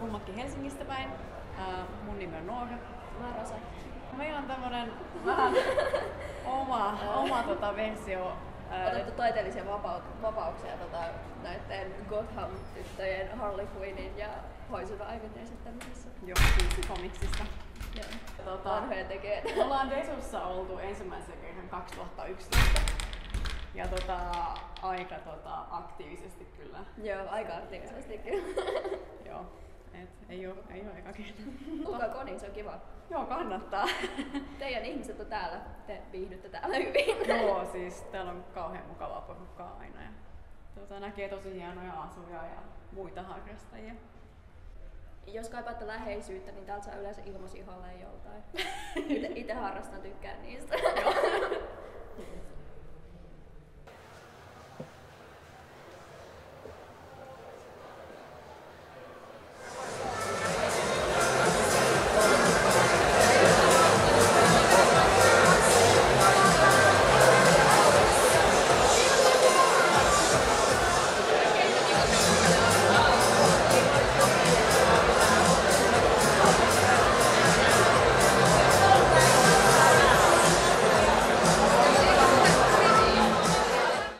kummatkin Helsingistä päin. Ää, mun nimi on Noora. Mä Rosa. Meillä on tämmönen vähän oma, oma tota versio. Otettu taiteellisia vapaut- vapauksia tota, näiden Gotham-tyttöjen Harley Quinnin ja Poison Ivyn esittämisessä. Joo, Comicsista. Joo. Tota, Vanhoja tekee. Me ollaan Desussa oltu ensimmäisen kerran 2011. Ja tota, aika tota, aktiivisesti kyllä. Joo, aika aktiivisesti kyllä. Ei oo, ei oo eka kerta. Tulkaa koniin, se on kiva. Joo, kannattaa. Teidän ihmiset on täällä, te viihdytte täällä hyvin. Joo, siis täällä on kauhean mukavaa porukkaa aina. Ja, tota, näkee tosi hienoja asuja ja muita harrastajia. Jos kaipaatte läheisyyttä, niin täältä saa yleensä ilmaisia halleja joltain. Itse harrastan, tykkään niistä.